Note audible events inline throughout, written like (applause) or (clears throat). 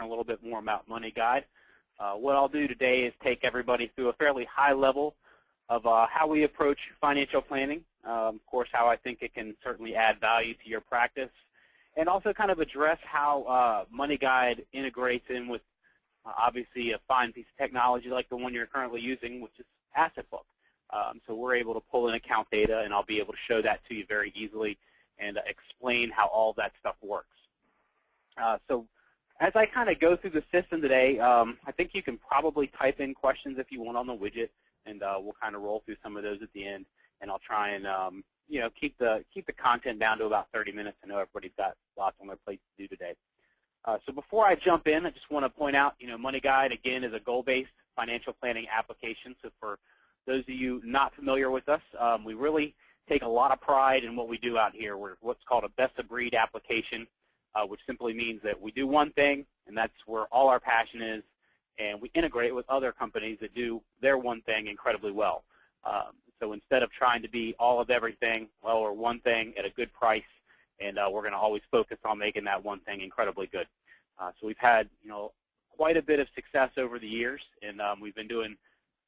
learn a little bit more about Money Guide. Uh, what I'll do today is take everybody through a fairly high level of uh, how we approach financial planning, um, of course how I think it can certainly add value to your practice, and also kind of address how uh, Money Guide integrates in with uh, obviously a fine piece of technology like the one you're currently using, which is AssetBook. Um, so we're able to pull in account data, and I'll be able to show that to you very easily and explain how all that stuff works. Uh, so as I kind of go through the system today, um, I think you can probably type in questions if you want on the widget, and uh, we'll kind of roll through some of those at the end. And I'll try and um, you know keep the keep the content down to about 30 minutes. I know everybody's got lots on their plate to do today. Uh, so before I jump in, I just want to point out, you know, Money Guide again is a goal-based financial planning application. So for those of you not familiar with us, um, we really take a lot of pride in what we do out here. We're what's called a best-of-breed application uh, which simply means that we do one thing, and that's where all our passion is, and we integrate with other companies that do their one thing incredibly well. Um, so instead of trying to be all of everything, well, we're one thing at a good price, and uh, we're going to always focus on making that one thing incredibly good. Uh, so we've had, you know, quite a bit of success over the years, and um, we've been doing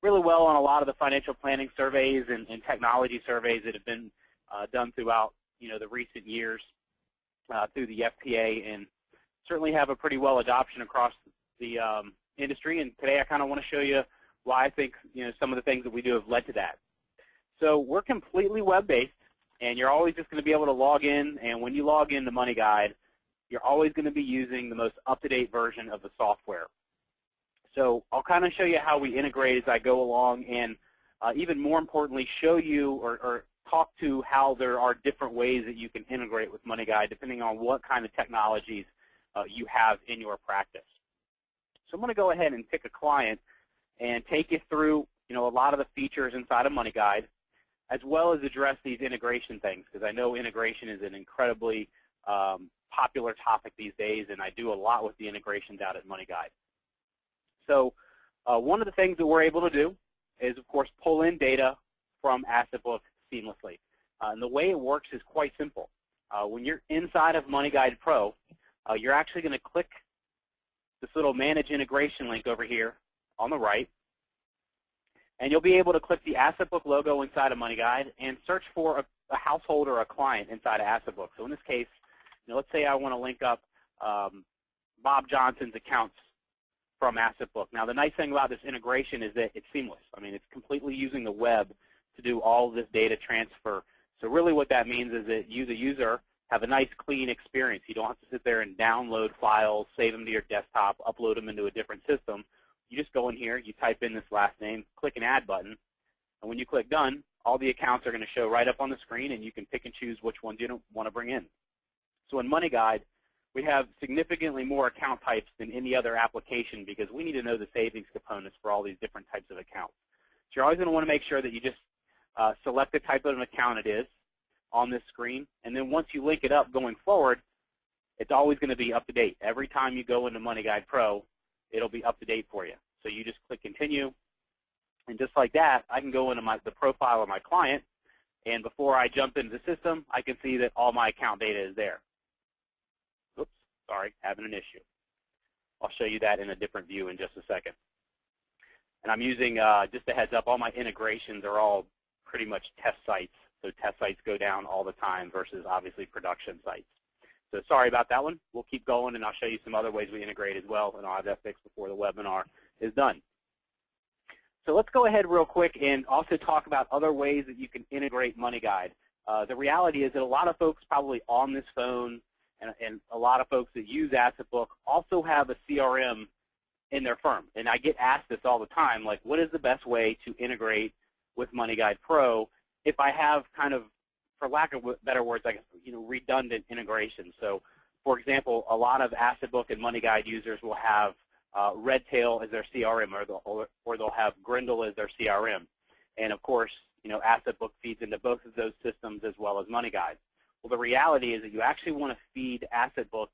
really well on a lot of the financial planning surveys and, and technology surveys that have been uh, done throughout, you know, the recent years uh, through the FPA and certainly have a pretty well adoption across the um, industry. And today I kind of want to show you why I think you know some of the things that we do have led to that. So we're completely web-based, and you're always just going to be able to log in. And when you log in to Money Guide, you're always going to be using the most up-to-date version of the software. So I'll kind of show you how we integrate as I go along, and uh, even more importantly, show you or, or talk to how there are different ways that you can integrate with MoneyGuide depending on what kind of technologies uh, you have in your practice. So I'm going to go ahead and pick a client and take you through you know, a lot of the features inside of MoneyGuide as well as address these integration things because I know integration is an incredibly um, popular topic these days and I do a lot with the integrations out at MoneyGuide. So uh, one of the things that we're able to do is, of course, pull in data from AssetBook seamlessly. Uh, and the way it works is quite simple. Uh, when you're inside of Money Guide Pro, uh, you're actually going to click this little Manage Integration link over here on the right. And you'll be able to click the AssetBook logo inside of Money Guide and search for a, a household or a client inside of AssetBook. So in this case, you know, let's say I want to link up um, Bob Johnson's accounts from AssetBook. Now the nice thing about this integration is that it's seamless. I mean, it's completely using the web to do all this data transfer. So really what that means is that you, the user, have a nice clean experience. You don't have to sit there and download files, save them to your desktop, upload them into a different system. You just go in here, you type in this last name, click an Add button, and when you click Done, all the accounts are going to show right up on the screen, and you can pick and choose which ones you don't want to bring in. So in Money Guide, we have significantly more account types than any other application because we need to know the savings components for all these different types of accounts. So you're always going to want to make sure that you just uh, select the type of an account it is on this screen, and then once you link it up going forward, it's always going to be up to date. Every time you go into Money Guide Pro, it'll be up to date for you. So you just click Continue, and just like that, I can go into my, the profile of my client, and before I jump into the system, I can see that all my account data is there. Oops, sorry, having an issue. I'll show you that in a different view in just a second. And I'm using, uh, just a heads up, all my integrations are all pretty much test sites. So test sites go down all the time versus obviously production sites. So sorry about that one. We'll keep going, and I'll show you some other ways we integrate as well, and I'll have that fixed before the webinar is done. So let's go ahead real quick and also talk about other ways that you can integrate MoneyGuide. Uh, the reality is that a lot of folks probably on this phone and, and a lot of folks that use AssetBook also have a CRM in their firm. And I get asked this all the time, like what is the best way to integrate with MoneyGuide Pro if I have kind of, for lack of better words, like you know, redundant integration. So, for example, a lot of AssetBook and MoneyGuide users will have uh, Redtail as their CRM, or they'll, or, or they'll have Grindle as their CRM. And of course, you know, AssetBook feeds into both of those systems as well as MoneyGuide. Well, the reality is that you actually want to feed AssetBook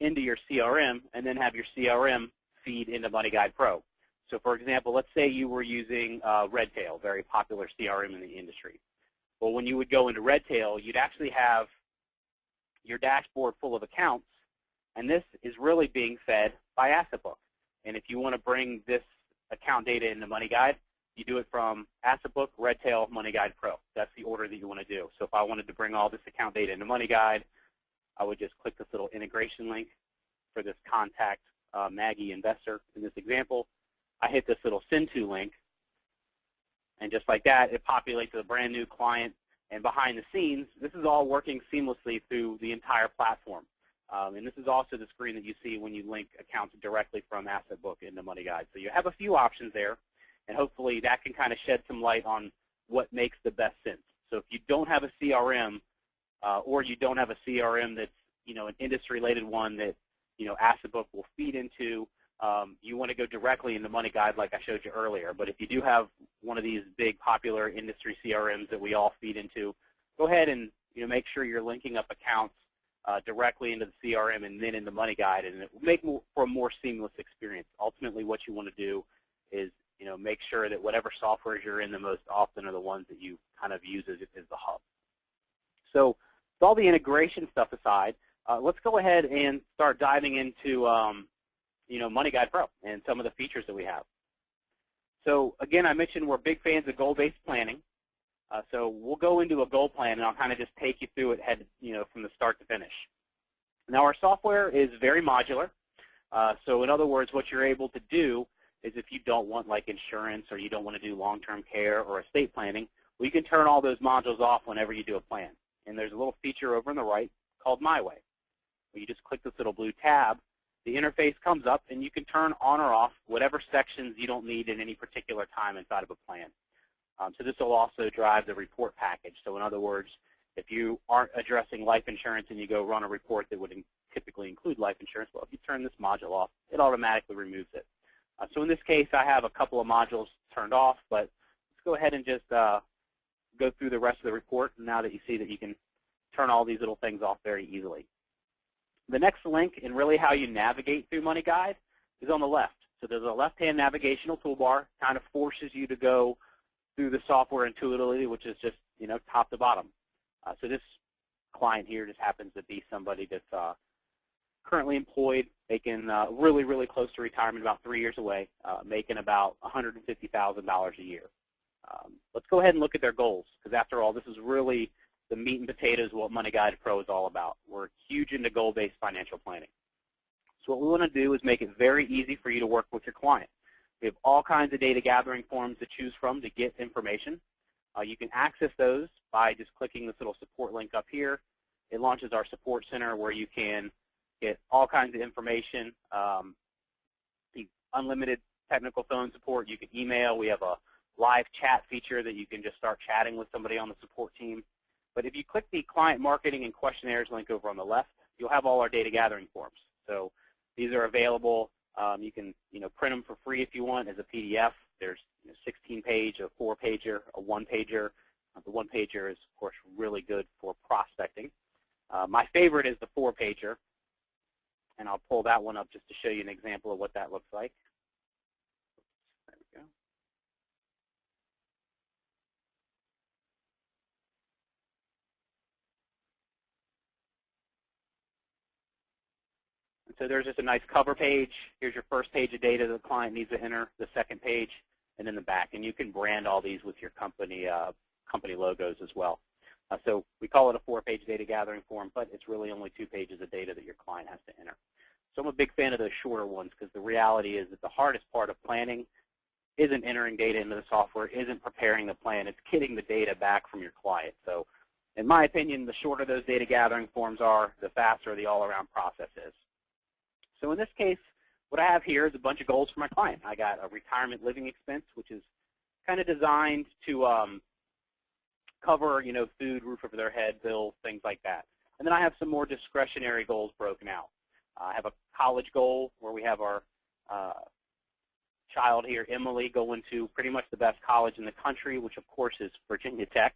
into your CRM and then have your CRM feed into MoneyGuide Pro. So for example, let's say you were using uh, Redtail, very popular CRM in the industry. Well, when you would go into Redtail, you'd actually have your dashboard full of accounts, And this is really being fed by AssetBook. And if you want to bring this account data into Money Guide, you do it from AssetBook, Redtail, Money Guide Pro. That's the order that you want to do. So if I wanted to bring all this account data into Money Guide, I would just click this little integration link for this contact uh, Maggie investor in this example. I hit this little send to link, and just like that, it populates a brand new client. And behind the scenes, this is all working seamlessly through the entire platform. Um, and this is also the screen that you see when you link accounts directly from Asset AssetBook into Money Guide. So you have a few options there, and hopefully that can kind of shed some light on what makes the best sense. So if you don't have a CRM, uh, or you don't have a CRM that's you know an industry-related one that you know AssetBook will feed into, um, you want to go directly into Money Guide like I showed you earlier. But if you do have one of these big popular industry CRMs that we all feed into, go ahead and you know make sure you're linking up accounts uh, directly into the CRM and then in the Money Guide, and it will make more, for a more seamless experience. Ultimately, what you want to do is you know make sure that whatever software you're in the most often are the ones that you kind of use as, as the hub. So with all the integration stuff aside, uh, let's go ahead and start diving into um, you know Money Guide Pro and some of the features that we have. So again, I mentioned we're big fans of goal-based planning. Uh, so we'll go into a goal plan, and I'll kind of just take you through it head, you know, from the start to finish. Now, our software is very modular. Uh, so in other words, what you're able to do is if you don't want like insurance or you don't want to do long-term care or estate planning, we can turn all those modules off whenever you do a plan. And there's a little feature over on the right called My Way. Where you just click this little blue tab, the interface comes up, and you can turn on or off whatever sections you don't need in any particular time inside of a plan. Um, so this will also drive the report package. So in other words, if you aren't addressing life insurance and you go run a report that would in typically include life insurance, well, if you turn this module off, it automatically removes it. Uh, so in this case, I have a couple of modules turned off, but let's go ahead and just uh, go through the rest of the report now that you see that you can turn all these little things off very easily. The next link and really how you navigate through Money Guide is on the left. So there's a left-hand navigational toolbar, kind of forces you to go through the software intuitively, which is just you know top to bottom. Uh, so this client here just happens to be somebody that's uh, currently employed, making uh, really, really close to retirement, about three years away, uh, making about $150,000 a year. Um, let's go ahead and look at their goals, because after all, this is really the meat and potatoes of what Money Guide Pro is all about. We're huge into goal-based financial planning. So what we want to do is make it very easy for you to work with your client. We have all kinds of data gathering forms to choose from to get information. Uh, you can access those by just clicking this little support link up here. It launches our support center where you can get all kinds of information, um, unlimited technical phone support. You can email. We have a live chat feature that you can just start chatting with somebody on the support team. But if you click the client marketing and questionnaires link over on the left, you'll have all our data gathering forms. So these are available um, you can you know print them for free if you want as a PDF. There's you know, 16 page, a four pager, a one pager. Uh, the one pager is of course really good for prospecting. Uh, my favorite is the four pager, and I'll pull that one up just to show you an example of what that looks like. So there's just a nice cover page. Here's your first page of data that the client needs to enter, the second page, and then the back. And you can brand all these with your company uh, company logos as well. Uh, so we call it a four-page data gathering form, but it's really only two pages of data that your client has to enter. So I'm a big fan of those shorter ones because the reality is that the hardest part of planning isn't entering data into the software, isn't preparing the plan, it's getting the data back from your client. So in my opinion, the shorter those data gathering forms are, the faster the all-around process is. So in this case, what I have here is a bunch of goals for my client. I got a retirement living expense, which is kind of designed to um, cover, you know, food, roof over their head, bills, things like that. And then I have some more discretionary goals broken out. Uh, I have a college goal where we have our uh, child here, Emily, going to pretty much the best college in the country, which of course is Virginia Tech.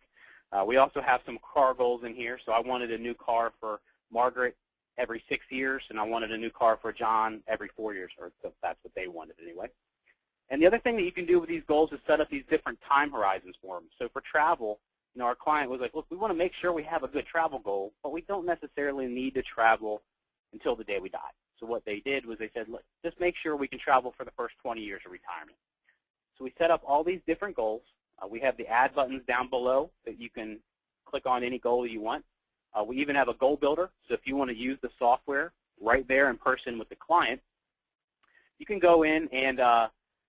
Uh, we also have some car goals in here. So I wanted a new car for Margaret every six years, and I wanted a new car for John every four years, or that's what they wanted anyway. And the other thing that you can do with these goals is set up these different time horizons for them. So for travel, you know, our client was like, look, we want to make sure we have a good travel goal, but we don't necessarily need to travel until the day we die. So what they did was they said, Look, just make sure we can travel for the first 20 years of retirement. So we set up all these different goals. Uh, we have the add buttons down below that you can click on any goal you want. Uh, we even have a goal builder. So if you want to use the software right there in person with the client, you can go in and uh,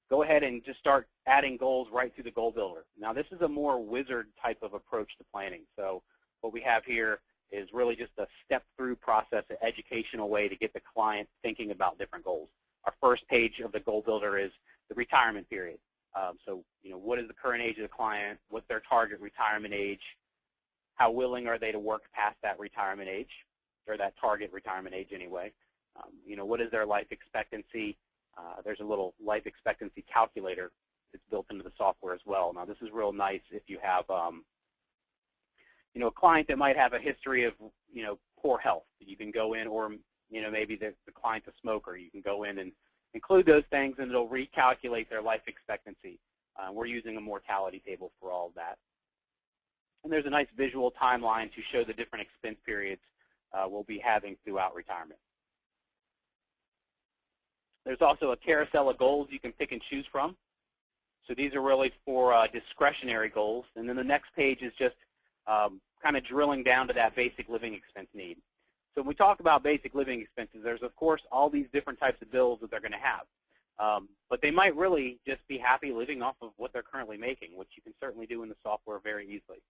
go ahead and just start adding goals right through the goal builder. Now this is a more wizard type of approach to planning. So what we have here is really just a step-through process, an educational way to get the client thinking about different goals. Our first page of the goal builder is the retirement period. Um, so, you know, what is the current age of the client? What's their target retirement age? How willing are they to work past that retirement age, or that target retirement age anyway? Um, you know, what is their life expectancy? Uh, there's a little life expectancy calculator that's built into the software as well. Now, this is real nice if you have um, you know, a client that might have a history of, you know, poor health. You can go in, or, you know, maybe the, the client's a smoker. You can go in and include those things, and it'll recalculate their life expectancy. Uh, we're using a mortality table for all of that. And there's a nice visual timeline to show the different expense periods uh, we'll be having throughout retirement. There's also a carousel of goals you can pick and choose from. So these are really for uh, discretionary goals. And then the next page is just um, kind of drilling down to that basic living expense need. So when we talk about basic living expenses, there's of course all these different types of bills that they're going to have. Um, but they might really just be happy living off of what they're currently making, which you can certainly do in the software very easily.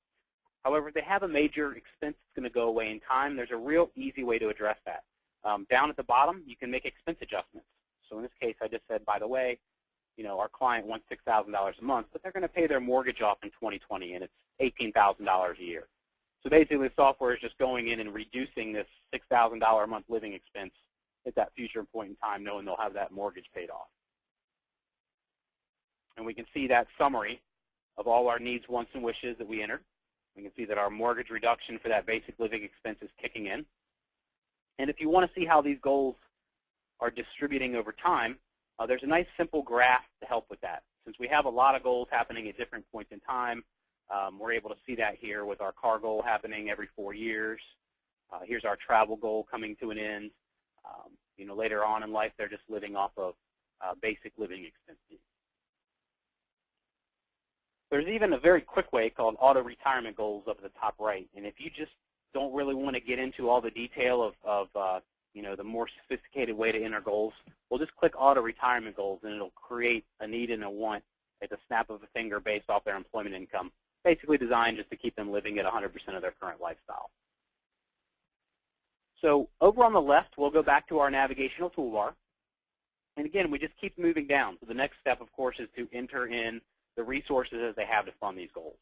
However, if they have a major expense that's going to go away in time, there's a real easy way to address that. Um, down at the bottom, you can make expense adjustments. So in this case, I just said, by the way, you know, our client wants $6,000 a month, but they're going to pay their mortgage off in 2020, and it's $18,000 a year. So basically, the software is just going in and reducing this $6,000 a month living expense at that future point in time, knowing they'll have that mortgage paid off. And we can see that summary of all our needs, wants, and wishes that we entered. We can see that our mortgage reduction for that basic living expense is kicking in. And if you want to see how these goals are distributing over time, uh, there's a nice simple graph to help with that. Since we have a lot of goals happening at different points in time, um, we're able to see that here with our car goal happening every four years. Uh, here's our travel goal coming to an end. Um, you know, later on in life, they're just living off of uh, basic living expenses. There's even a very quick way called auto retirement goals up at the top right. And if you just don't really want to get into all the detail of, of uh, you know, the more sophisticated way to enter goals, we'll just click auto retirement goals and it'll create a need and a want at the snap of a finger based off their employment income basically designed just to keep them living at 100% of their current lifestyle. So over on the left, we'll go back to our navigational toolbar. And again, we just keep moving down. So the next step, of course, is to enter in the resources as they have to fund these goals.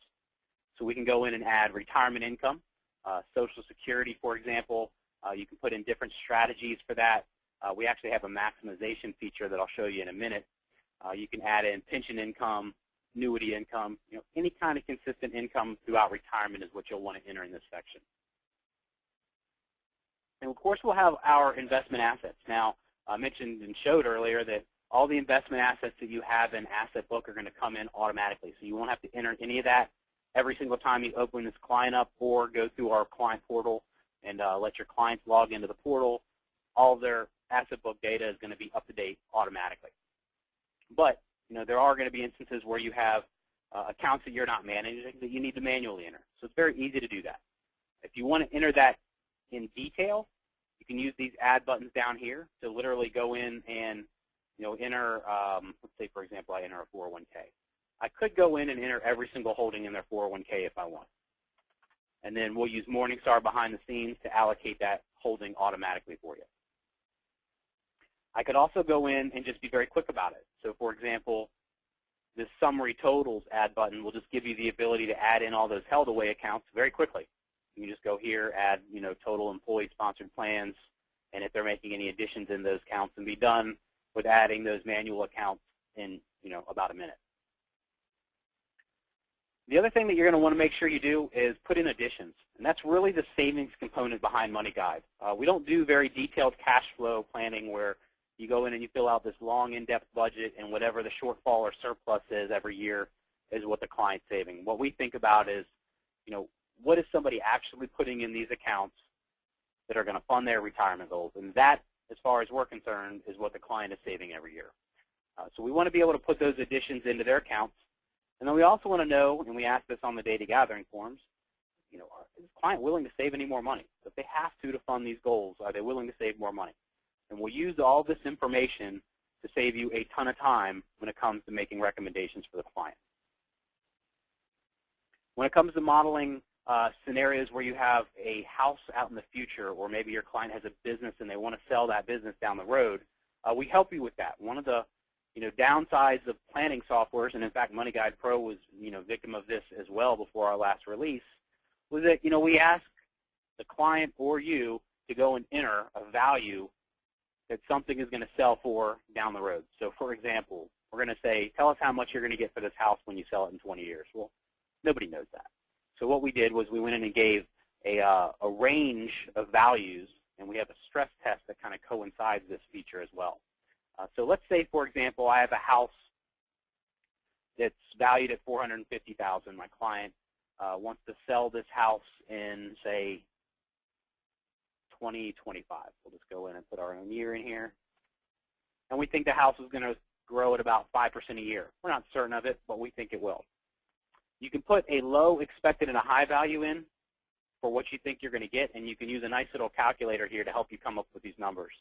So we can go in and add retirement income, uh, Social Security, for example. Uh, you can put in different strategies for that. Uh, we actually have a maximization feature that I'll show you in a minute. Uh, you can add in pension income, annuity income, you know, any kind of consistent income throughout retirement is what you'll want to enter in this section. And of course, we'll have our investment assets. Now, I mentioned and showed earlier that all the investment assets that you have in AssetBook are going to come in automatically. So you won't have to enter any of that every single time you open this client up or go through our client portal and uh, let your clients log into the portal. All their AssetBook data is going to be up to date automatically. But you know, there are going to be instances where you have uh, accounts that you're not managing that you need to manually enter. So it's very easy to do that. If you want to enter that in detail, you can use these add buttons down here to literally go in and you know, enter, um, let's say, for example, I enter a 401k. I could go in and enter every single holding in their 401k if I want. And then we'll use Morningstar behind the scenes to allocate that holding automatically for you. I could also go in and just be very quick about it. So for example, this summary totals add button will just give you the ability to add in all those held away accounts very quickly. You can just go here, add you know total employee sponsored plans, and if they're making any additions in those counts, and be done with adding those manual accounts in you know about a minute. The other thing that you're going to want to make sure you do is put in additions, and that's really the savings component behind Money Guide. Uh, we don't do very detailed cash flow planning where you go in and you fill out this long, in-depth budget, and whatever the shortfall or surplus is every year is what the client's saving. What we think about is, you know, what is somebody actually putting in these accounts that are going to fund their retirement goals. And that, as far as we're concerned, is what the client is saving every year. Uh, so we want to be able to put those additions into their accounts. And then we also want to know, and we ask this on the data gathering forms, you know, is the client willing to save any more money? If they have to to fund these goals, are they willing to save more money? And we'll use all this information to save you a ton of time when it comes to making recommendations for the client. When it comes to modeling uh, scenarios where you have a house out in the future or maybe your client has a business and they want to sell that business down the road, uh, we help you with that. One of the you know, downsides of planning softwares, and in fact MoneyGuide Pro was you know, victim of this as well before our last release, was that you know, we ask the client or you to go and enter a value that something is going to sell for down the road. So for example, we're going to say, tell us how much you're going to get for this house when you sell it in 20 years. Well, nobody knows that. So what we did was we went in and gave a, uh, a range of values, and we have a stress test that kind of coincides this feature as well. Uh, so let's say, for example, I have a house that's valued at 450000 My client uh, wants to sell this house in, say, 2025. We'll just go in and put our own year in here. And we think the house is going to grow at about 5% a year. We're not certain of it, but we think it will. You can put a low expected and a high value in for what you think you're going to get, and you can use a nice little calculator here to help you come up with these numbers.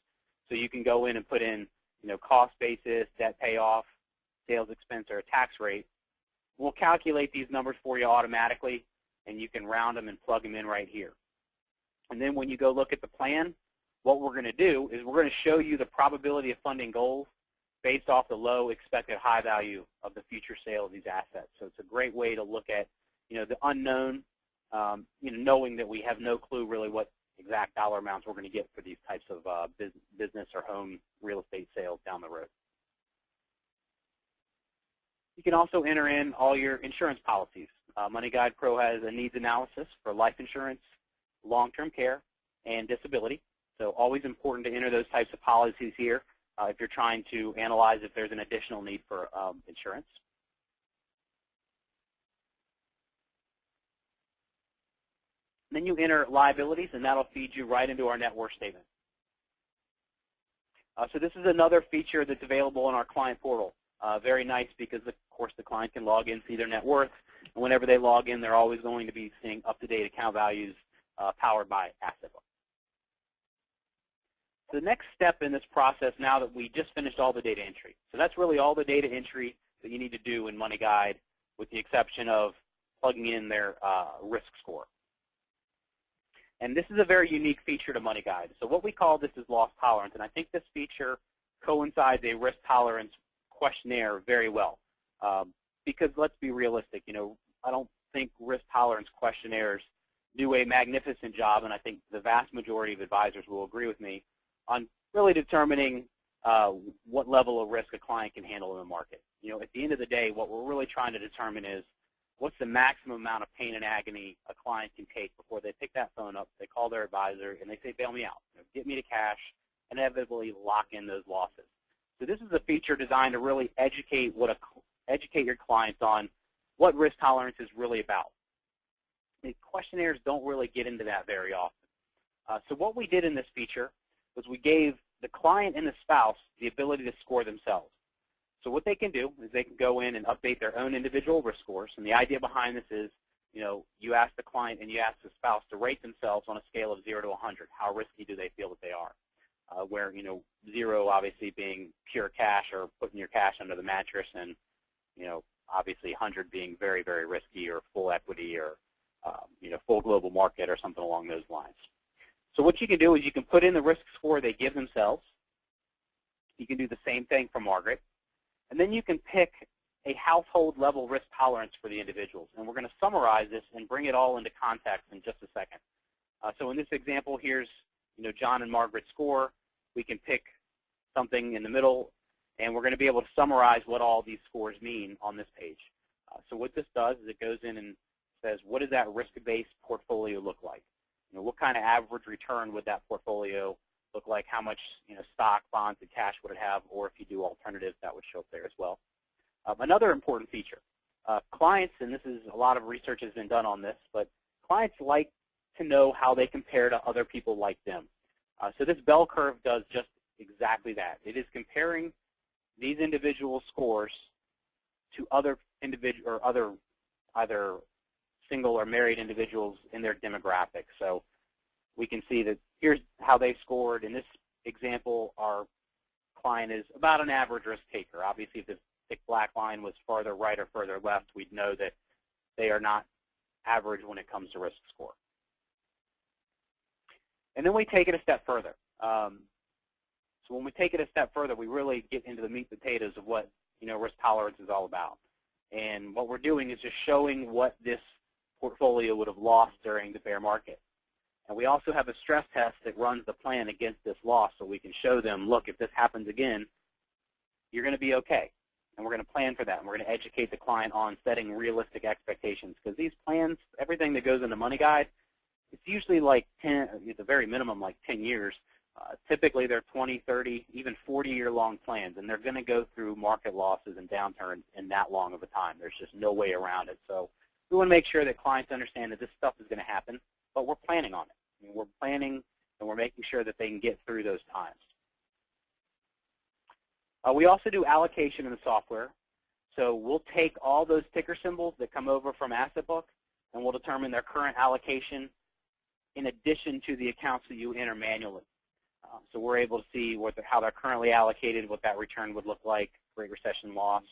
So you can go in and put in, you know, cost basis, debt payoff, sales expense, or a tax rate. We'll calculate these numbers for you automatically, and you can round them and plug them in right here. And then when you go look at the plan, what we're going to do is we're going to show you the probability of funding goals based off the low expected high value of the future sale of these assets. So it's a great way to look at, you know, the unknown, um, you know, knowing that we have no clue really what exact dollar amounts we're going to get for these types of uh, business or home real estate sales down the road. You can also enter in all your insurance policies. Uh, MoneyGuide Pro has a needs analysis for life insurance, long-term care, and disability. So always important to enter those types of policies here uh, if you're trying to analyze if there's an additional need for um, insurance. then you enter liabilities, and that'll feed you right into our net worth statement. Uh, so this is another feature that's available in our client portal. Uh, very nice because, of course, the client can log in, see their net worth, and whenever they log in, they're always going to be seeing up-to-date account values uh, powered by AssetBook. The next step in this process now that we just finished all the data entry. So that's really all the data entry that you need to do in MoneyGuide with the exception of plugging in their uh, risk score. And this is a very unique feature to MoneyGuide. So what we call this is loss tolerance, and I think this feature coincides a risk tolerance questionnaire very well. Um, because let's be realistic, you know, I don't think risk tolerance questionnaires do a magnificent job, and I think the vast majority of advisors will agree with me, on really determining uh, what level of risk a client can handle in the market. You know, at the end of the day, what we're really trying to determine is what's the maximum amount of pain and agony a client can take before they pick that phone up, they call their advisor, and they say, bail me out, you know, get me to cash, inevitably lock in those losses. So this is a feature designed to really educate what a, educate your clients on what risk tolerance is really about questionnaires don't really get into that very often. Uh, so what we did in this feature was we gave the client and the spouse the ability to score themselves. So what they can do is they can go in and update their own individual risk scores. And the idea behind this is, you know, you ask the client and you ask the spouse to rate themselves on a scale of 0 to 100. How risky do they feel that they are? Uh, where, you know, 0 obviously being pure cash or putting your cash under the mattress and, you know, obviously 100 being very, very risky or full equity or um, you know, full global market or something along those lines. So what you can do is you can put in the risk score they give themselves. You can do the same thing for Margaret. And then you can pick a household level risk tolerance for the individuals. And we're going to summarize this and bring it all into context in just a second. Uh, so in this example, here's you know, John and Margaret's score. We can pick something in the middle, and we're going to be able to summarize what all these scores mean on this page. Uh, so what this does is it goes in and says, what does that risk-based portfolio look like? You know, what kind of average return would that portfolio look like? How much you know, stock, bonds, and cash would it have? Or if you do alternatives, that would show up there as well. Um, another important feature, uh, clients, and this is a lot of research has been done on this, but clients like to know how they compare to other people like them. Uh, so this bell curve does just exactly that. It is comparing these individual scores to other individual or other either single or married individuals in their demographics. So we can see that here's how they scored. In this example, our client is about an average risk taker. Obviously, if this thick black line was farther right or further left, we'd know that they are not average when it comes to risk score. And then we take it a step further. Um, so when we take it a step further, we really get into the meat and potatoes of what you know risk tolerance is all about. And what we're doing is just showing what this portfolio would have lost during the bear market. And we also have a stress test that runs the plan against this loss so we can show them, look, if this happens again, you're going to be okay. And we're going to plan for that. And we're going to educate the client on setting realistic expectations because these plans, everything that goes in the money guide, it's usually like 10, at the very minimum, like 10 years. Uh, typically, they're 20, 30, even 40-year-long plans, and they're going to go through market losses and downturns in that long of a time. There's just no way around it. So we want to make sure that clients understand that this stuff is going to happen, but we're planning on it. I mean, we're planning and we're making sure that they can get through those times. Uh, we also do allocation in the software. So we'll take all those ticker symbols that come over from AssetBook, and we'll determine their current allocation in addition to the accounts that you enter manually. Uh, so we're able to see what the, how they're currently allocated, what that return would look like, Great Recession loss,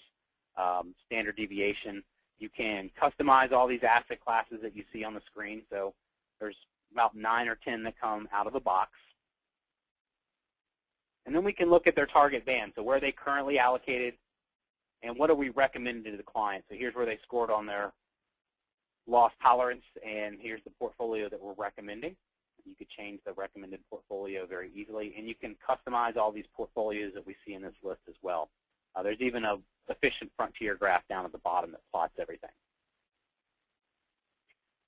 um, standard deviation. You can customize all these asset classes that you see on the screen. So there's about 9 or 10 that come out of the box. And then we can look at their target band, so where are they currently allocated, and what are we recommending to the client. So here's where they scored on their loss tolerance, and here's the portfolio that we're recommending. You could change the recommended portfolio very easily, and you can customize all these portfolios that we see in this list as well. Uh, there's even a efficient frontier graph down at the bottom that plots everything.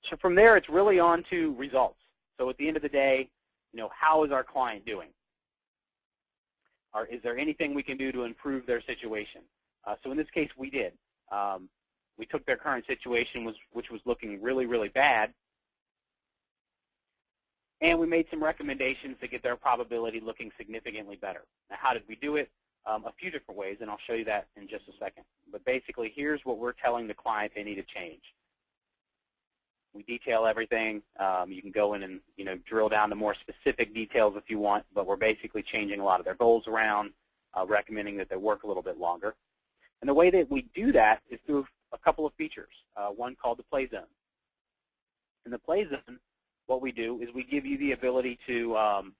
So from there, it's really on to results. So at the end of the day, you know, how is our client doing? Or is there anything we can do to improve their situation? Uh, so in this case, we did. Um, we took their current situation, was, which was looking really, really bad, and we made some recommendations to get their probability looking significantly better. Now, how did we do it? Um, a few different ways, and I'll show you that in just a second. But basically, here's what we're telling the client they need to change. We detail everything. Um, you can go in and you know drill down to more specific details if you want, but we're basically changing a lot of their goals around, uh, recommending that they work a little bit longer. And the way that we do that is through a couple of features, uh, one called the Play Zone. In the Play Zone, what we do is we give you the ability to um,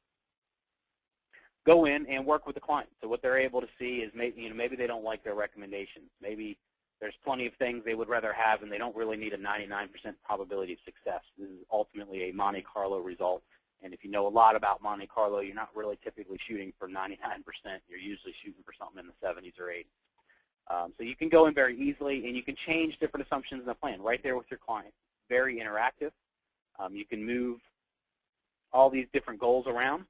go in and work with the client. So what they're able to see is maybe, you know, maybe they don't like their recommendations. Maybe there's plenty of things they would rather have, and they don't really need a 99% probability of success. This is ultimately a Monte Carlo result. And if you know a lot about Monte Carlo, you're not really typically shooting for 99%. You're usually shooting for something in the 70s or 80s. Um, so you can go in very easily, and you can change different assumptions in the plan right there with your client. Very interactive. Um, you can move all these different goals around.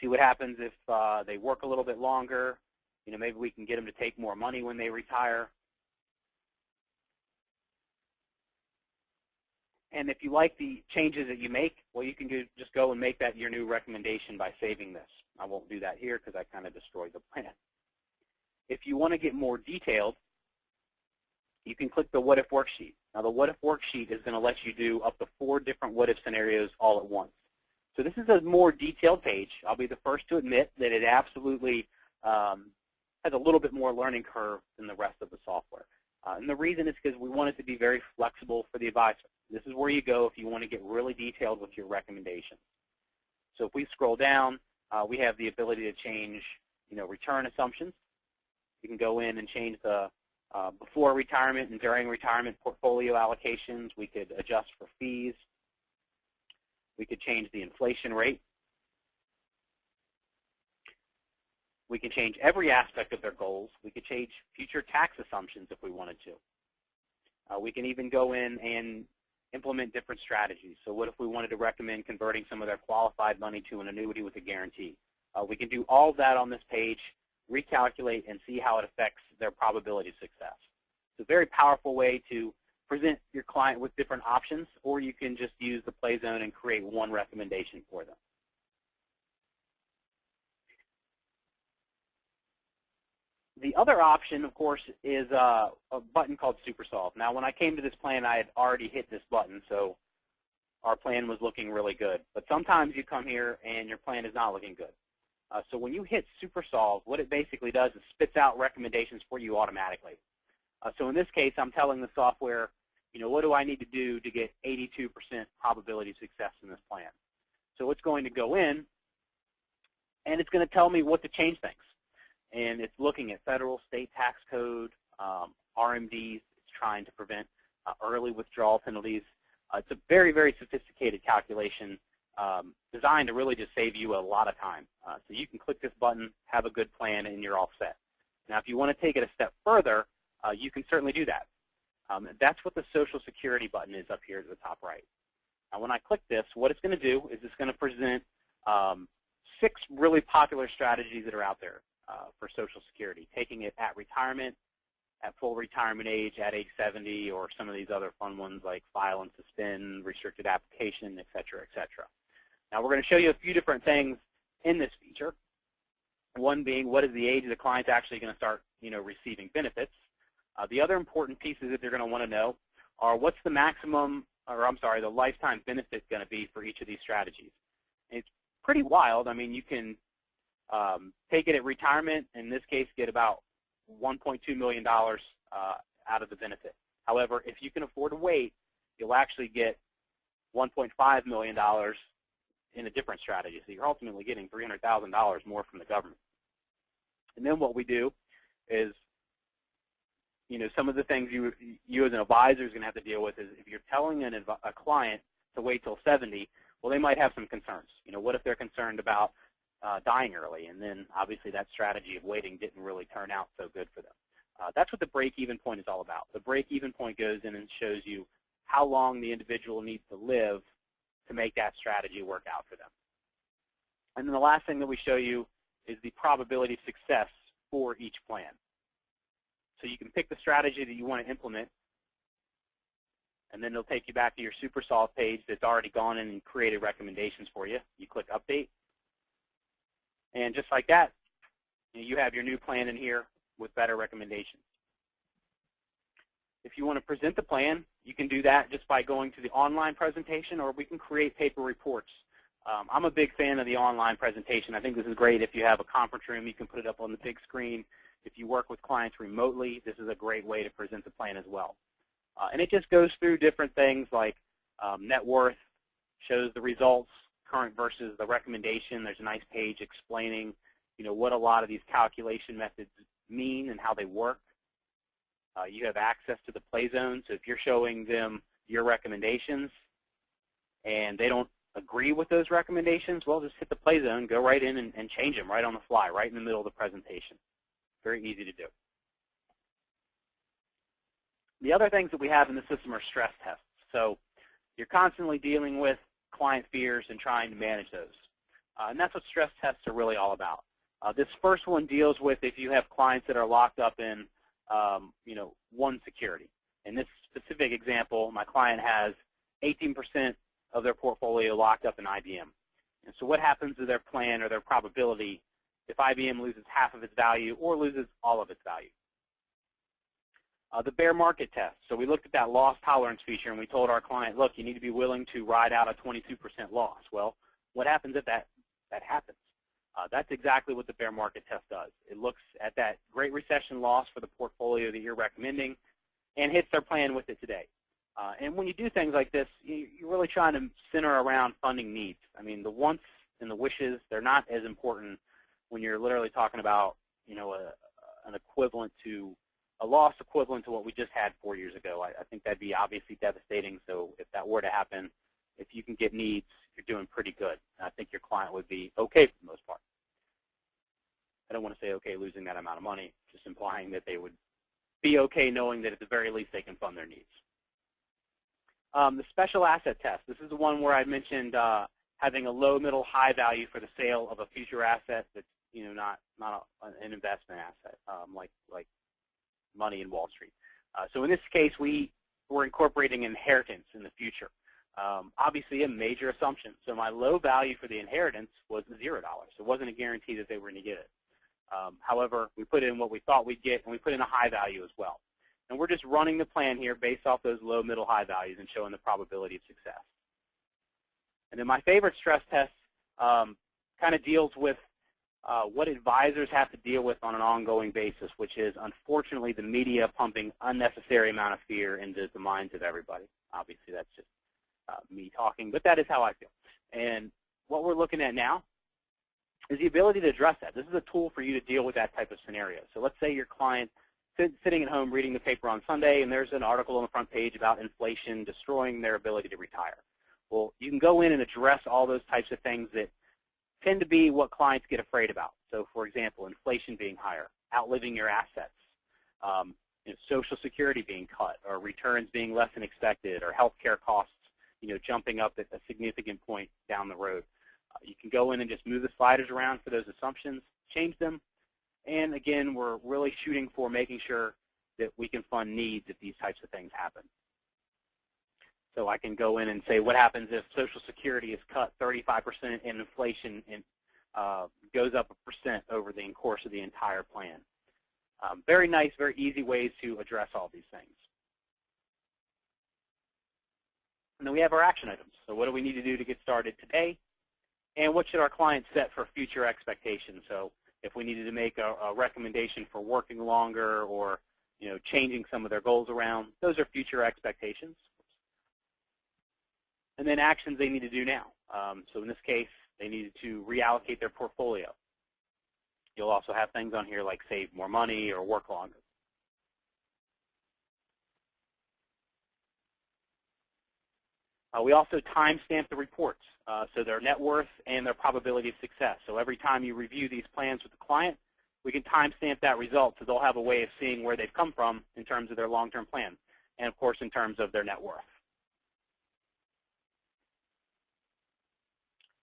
See what happens if uh, they work a little bit longer, you know, maybe we can get them to take more money when they retire. And if you like the changes that you make, well, you can do, just go and make that your new recommendation by saving this. I won't do that here because I kind of destroyed the plan. If you want to get more detailed, you can click the what if worksheet. Now the what if worksheet is going to let you do up to four different what if scenarios all at once. So this is a more detailed page. I'll be the first to admit that it absolutely um, has a little bit more learning curve than the rest of the software. Uh, and the reason is because we want it to be very flexible for the advisor. This is where you go if you want to get really detailed with your recommendations. So if we scroll down, uh, we have the ability to change you know, return assumptions. You can go in and change the uh, before retirement and during retirement portfolio allocations. We could adjust for fees. We could change the inflation rate. We can change every aspect of their goals. We could change future tax assumptions if we wanted to. Uh, we can even go in and implement different strategies. So what if we wanted to recommend converting some of their qualified money to an annuity with a guarantee? Uh, we can do all that on this page, recalculate, and see how it affects their probability of success. It's a very powerful way to present your client with different options, or you can just use the play zone and create one recommendation for them. The other option, of course, is uh, a button called SuperSolve. Now, when I came to this plan, I had already hit this button, so our plan was looking really good. But sometimes you come here and your plan is not looking good. Uh, so when you hit SuperSolve, what it basically does is spits out recommendations for you automatically. Uh, so in this case, I'm telling the software, you know, what do I need to do to get 82% probability success in this plan? So it's going to go in, and it's going to tell me what to change things. And it's looking at federal, state tax code, um, RMDs. It's trying to prevent uh, early withdrawal penalties. Uh, it's a very, very sophisticated calculation um, designed to really just save you a lot of time. Uh, so you can click this button, have a good plan, and you're all set. Now, if you want to take it a step further, uh, you can certainly do that. Um, that's what the Social Security button is up here at the top right. Now, when I click this, what it's going to do is it's going to present um, six really popular strategies that are out there uh, for Social Security, taking it at retirement, at full retirement age, at age 70, or some of these other fun ones like file and suspend, restricted application, et cetera, et cetera. Now, we're going to show you a few different things in this feature. One being, what is the age the client actually going to start you know, receiving benefits? Uh, the other important pieces that they're going to want to know are what's the maximum, or I'm sorry, the lifetime benefit going to be for each of these strategies. It's pretty wild. I mean, you can um, take it at retirement, in this case, get about $1.2 million uh, out of the benefit. However, if you can afford to wait, you'll actually get $1.5 million in a different strategy. So you're ultimately getting $300,000 more from the government. And then what we do is you know, some of the things you you as an advisor is going to have to deal with is if you're telling an, a client to wait till 70, well, they might have some concerns. You know, what if they're concerned about uh, dying early, and then obviously that strategy of waiting didn't really turn out so good for them. Uh, that's what the break-even point is all about. The break-even point goes in and shows you how long the individual needs to live to make that strategy work out for them. And then the last thing that we show you is the probability of success for each plan. So you can pick the strategy that you want to implement, and then it'll take you back to your SuperSolve page that's already gone in and created recommendations for you. You click Update, and just like that, you have your new plan in here with better recommendations. If you want to present the plan, you can do that just by going to the online presentation, or we can create paper reports. Um, I'm a big fan of the online presentation. I think this is great if you have a conference room. You can put it up on the big screen if you work with clients remotely, this is a great way to present the plan as well. Uh, and it just goes through different things like um, net worth, shows the results, current versus the recommendation. There's a nice page explaining you know, what a lot of these calculation methods mean and how they work. Uh, you have access to the play zone, so if you're showing them your recommendations and they don't agree with those recommendations, well, just hit the play zone, go right in and, and change them right on the fly, right in the middle of the presentation. Very easy to do. The other things that we have in the system are stress tests. So you're constantly dealing with client fears and trying to manage those. Uh, and that's what stress tests are really all about. Uh, this first one deals with if you have clients that are locked up in, um, you know, one security. In this specific example, my client has 18% of their portfolio locked up in IBM. And so what happens to their plan or their probability if IBM loses half of its value or loses all of its value. Uh, the bear market test. So we looked at that loss tolerance feature and we told our client, look, you need to be willing to ride out a 22% loss. Well, what happens if that, that happens? Uh, that's exactly what the bear market test does. It looks at that great recession loss for the portfolio that you're recommending and hits their plan with it today. Uh, and when you do things like this, you, you're really trying to center around funding needs. I mean, the wants and the wishes, they're not as important when you're literally talking about, you know, a, an equivalent to, a loss equivalent to what we just had four years ago. I, I think that'd be obviously devastating. So if that were to happen, if you can get needs, you're doing pretty good. And I think your client would be okay for the most part. I don't want to say okay losing that amount of money, just implying that they would be okay knowing that at the very least they can fund their needs. Um, the special asset test. This is the one where I mentioned uh, having a low, middle, high value for the sale of a future asset that's you know, not not a, an investment asset um, like like money in Wall Street. Uh, so in this case, we we're incorporating inheritance in the future. Um, obviously, a major assumption. So my low value for the inheritance was $0. It wasn't a guarantee that they were going to get it. Um, however, we put in what we thought we'd get, and we put in a high value as well. And we're just running the plan here based off those low, middle, high values and showing the probability of success. And then my favorite stress test um, kind of deals with uh, what advisors have to deal with on an ongoing basis, which is, unfortunately, the media pumping unnecessary amount of fear into the minds of everybody. Obviously, that's just uh, me talking, but that is how I feel. And what we're looking at now is the ability to address that. This is a tool for you to deal with that type of scenario. So let's say your client sitting at home reading the paper on Sunday, and there's an article on the front page about inflation destroying their ability to retire. Well, you can go in and address all those types of things that tend to be what clients get afraid about. So, for example, inflation being higher, outliving your assets, um, you know, Social Security being cut, or returns being less than expected, or healthcare costs, you know, jumping up at a significant point down the road. Uh, you can go in and just move the sliders around for those assumptions, change them, and again, we're really shooting for making sure that we can fund needs if these types of things happen. So I can go in and say, what happens if Social Security is cut 35% and inflation in, uh, goes up a percent over the course of the entire plan? Um, very nice, very easy ways to address all these things. And then we have our action items. So what do we need to do to get started today? And what should our clients set for future expectations? So if we needed to make a, a recommendation for working longer or you know, changing some of their goals around, those are future expectations and then actions they need to do now. Um, so in this case, they needed to reallocate their portfolio. You'll also have things on here like save more money or work longer. Uh, we also timestamp the reports, uh, so their net worth and their probability of success. So every time you review these plans with the client, we can timestamp that result so they'll have a way of seeing where they've come from in terms of their long-term plan, and of course in terms of their net worth.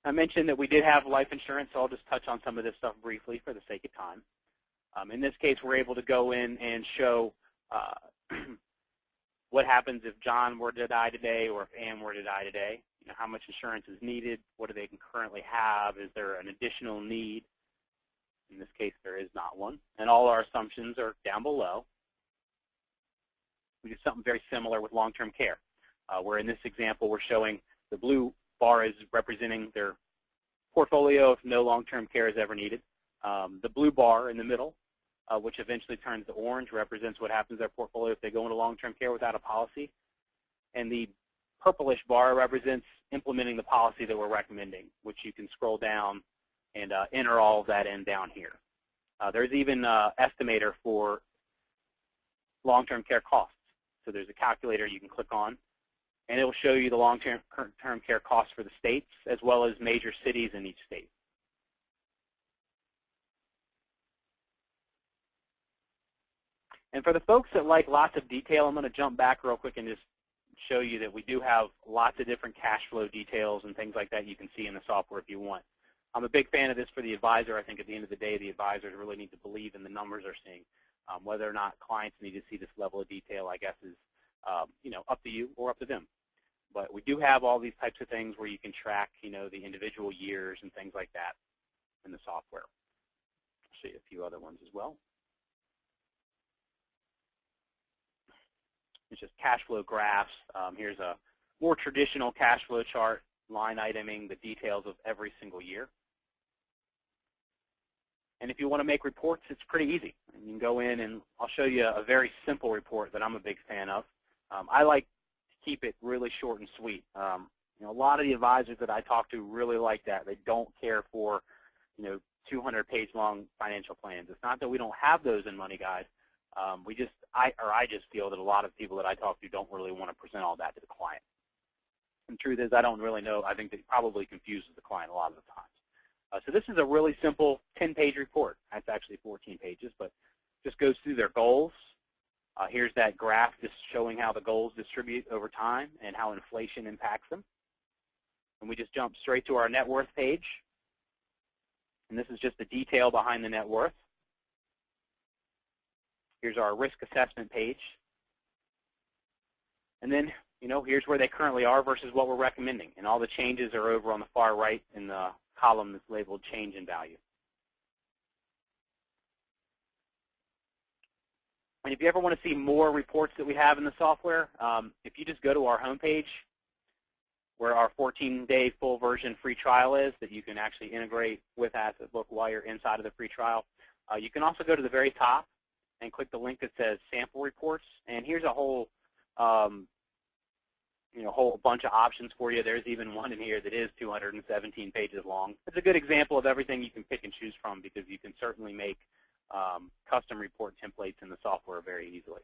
I mentioned that we did have life insurance, so I'll just touch on some of this stuff briefly for the sake of time. Um, in this case, we're able to go in and show uh, (clears throat) what happens if John were to die today or if Ann were to die today. You know, how much insurance is needed? What do they currently have? Is there an additional need? In this case, there is not one. And all our assumptions are down below. We do something very similar with long-term care, uh, where in this example, we're showing the blue bar is representing their portfolio if no long-term care is ever needed. Um, the blue bar in the middle, uh, which eventually turns to orange, represents what happens to their portfolio if they go into long-term care without a policy. And the purplish bar represents implementing the policy that we're recommending, which you can scroll down and uh, enter all of that in down here. Uh, there's even an uh, estimator for long-term care costs. So there's a calculator you can click on and it will show you the long-term term care costs for the states as well as major cities in each state. And for the folks that like lots of detail, I'm going to jump back real quick and just show you that we do have lots of different cash flow details and things like that you can see in the software if you want. I'm a big fan of this for the advisor. I think at the end of the day, the advisors really need to believe in the numbers they're seeing. Um, whether or not clients need to see this level of detail, I guess, is um, you know, up to you or up to them. But we do have all these types of things where you can track, you know, the individual years and things like that in the software. I'll show you a few other ones as well. It's just cash flow graphs. Um, here's a more traditional cash flow chart, line iteming the details of every single year. And if you want to make reports, it's pretty easy. You can go in and I'll show you a very simple report that I'm a big fan of. Um, I like to keep it really short and sweet. Um, you know, a lot of the advisors that I talk to really like that. They don't care for, you know, 200-page long financial plans. It's not that we don't have those in Money Guide. Um, we just, I or I just feel that a lot of people that I talk to don't really want to present all that to the client. And truth is, I don't really know. I think that probably confuses the client a lot of the times. Uh, so this is a really simple 10-page report. That's actually 14 pages, but just goes through their goals, uh, here's that graph just showing how the goals distribute over time and how inflation impacts them. And we just jump straight to our net worth page. And this is just the detail behind the net worth. Here's our risk assessment page. And then, you know, here's where they currently are versus what we're recommending. And all the changes are over on the far right in the column that's labeled change in value. And if you ever want to see more reports that we have in the software, um, if you just go to our homepage, where our 14-day full version free trial is that you can actually integrate with AssetBook while you're inside of the free trial. Uh, you can also go to the very top and click the link that says sample reports. And here's a whole, um, you know, whole bunch of options for you. There's even one in here that is 217 pages long. It's a good example of everything you can pick and choose from because you can certainly make um, custom report templates in the software very easily.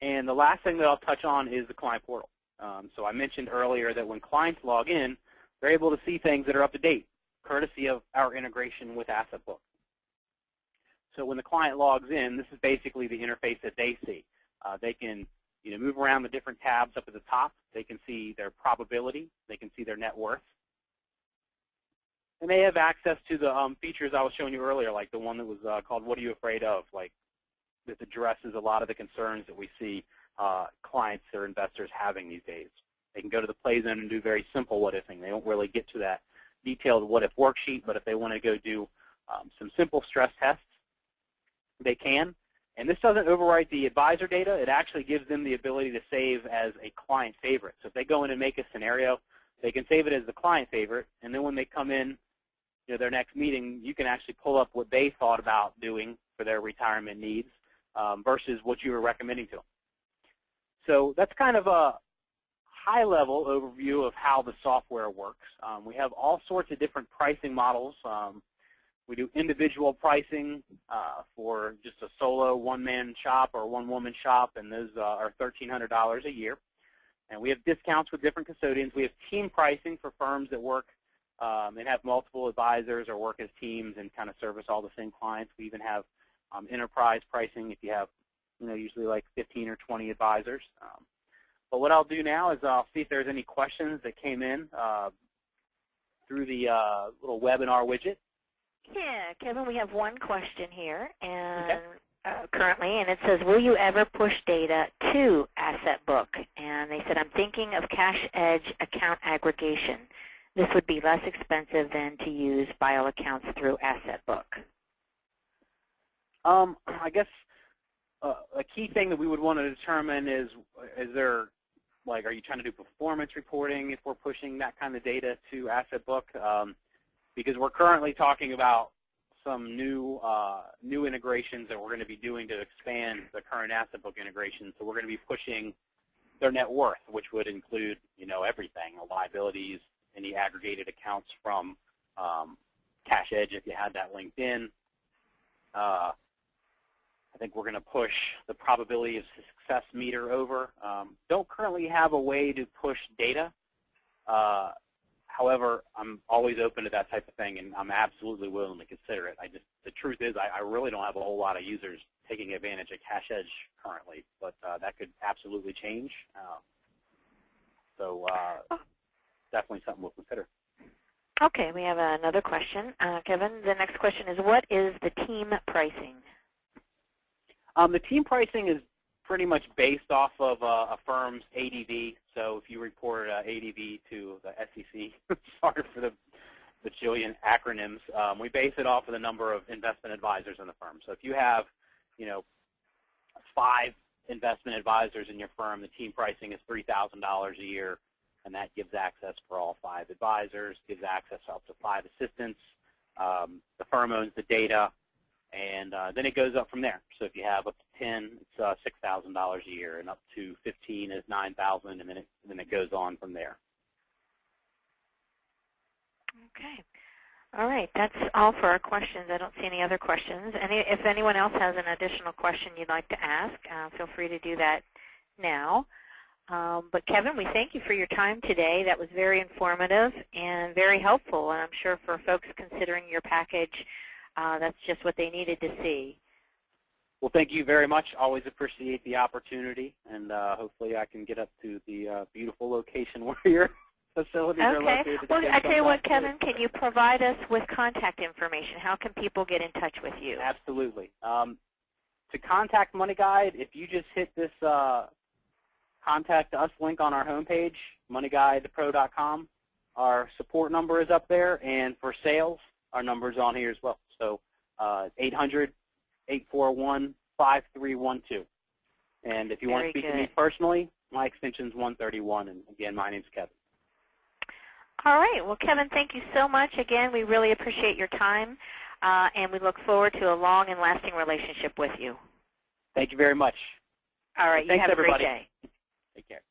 And the last thing that I'll touch on is the client portal. Um, so I mentioned earlier that when clients log in, they're able to see things that are up to date, courtesy of our integration with AssetBook. So when the client logs in, this is basically the interface that they see. Uh, they can you know, move around the different tabs up at the top. They can see their probability. They can see their net worth. And they have access to the um, features I was showing you earlier, like the one that was uh, called What Are You Afraid Of? Like this addresses a lot of the concerns that we see uh, clients or investors having these days. They can go to the play zone and do very simple what-ifing. They don't really get to that detailed what-if worksheet, but if they want to go do um, some simple stress tests, they can. And this doesn't overwrite the advisor data. It actually gives them the ability to save as a client favorite. So if they go in and make a scenario, they can save it as the client favorite, and then when they come in know, their next meeting, you can actually pull up what they thought about doing for their retirement needs um, versus what you were recommending to them. So that's kind of a high-level overview of how the software works. Um, we have all sorts of different pricing models. Um, we do individual pricing uh, for just a solo one-man shop or one-woman shop, and those uh, are $1,300 a year. And we have discounts with different custodians. We have team pricing for firms that work um, and have multiple advisors or work as teams and kind of service all the same clients. We even have um, enterprise pricing if you have, you know, usually like 15 or 20 advisors. Um, but what I'll do now is I'll see if there's any questions that came in uh, through the uh, little webinar widget. Yeah, Kevin, we have one question here, and okay. uh, currently, and it says, "Will you ever push data to AssetBook?" And they said, "I'm thinking of Cash Edge account aggregation. This would be less expensive than to use file accounts through AssetBook." Um, I guess uh, a key thing that we would want to determine is, is there, like, are you trying to do performance reporting if we're pushing that kind of data to AssetBook? Um, because we're currently talking about some new uh, new integrations that we're going to be doing to expand the current AssetBook integration. So we're going to be pushing their net worth, which would include, you know, everything, the liabilities, any aggregated accounts from um, Cash Edge if you had that linked in, uh, I think we're going to push the probability of success meter over. Um, don't currently have a way to push data. Uh, however, I'm always open to that type of thing, and I'm absolutely willing to consider it. I just the truth is, I, I really don't have a whole lot of users taking advantage of Cash Edge currently, but uh, that could absolutely change. Uh, so definitely something we'll consider. Okay, we have another question. Uh, Kevin, the next question is, what is the team pricing? Um, the team pricing is pretty much based off of uh, a firm's ADV. So if you report uh, ADV to the SEC, (laughs) sorry for the bajillion acronyms, um, we base it off of the number of investment advisors in the firm. So if you have, you know, five investment advisors in your firm, the team pricing is $3,000 a year, and that gives access for all five advisors, gives access up to five assistants. Um, the firm owns the data, and uh, then it goes up from there. So if you have up to 10, it's uh, $6,000 a year, and up to 15 is 9,000, and then it then it goes on from there. Okay. All right, that's all for our questions. I don't see any other questions. Any, if anyone else has an additional question you'd like to ask, uh, feel free to do that now. Um, but Kevin, we thank you for your time today. That was very informative and very helpful, and I'm sure for folks considering your package, uh, that's just what they needed to see. Well, thank you very much. Always appreciate the opportunity, and uh, hopefully I can get up to the uh, beautiful location (laughs) where your facilities okay. are located. Okay. Well, I tell you what, Kevin, can you provide us with contact information? How can people get in touch with you? Absolutely. Um, to contact Money Guide, if you just hit this uh, contact us link on our homepage, moneyguidepro.com, our support number is up there, and for sales, our number is on here as well. So uh, 800-841-5312. And if you want to Very speak to me personally, my extension is 131, and again, my name's Kevin. All right. Well, Kevin, thank you so much. Again, we really appreciate your time, uh, and we look forward to a long and lasting relationship with you. Thank you very much. All right. Thanks, you have everybody. a great day. Take care.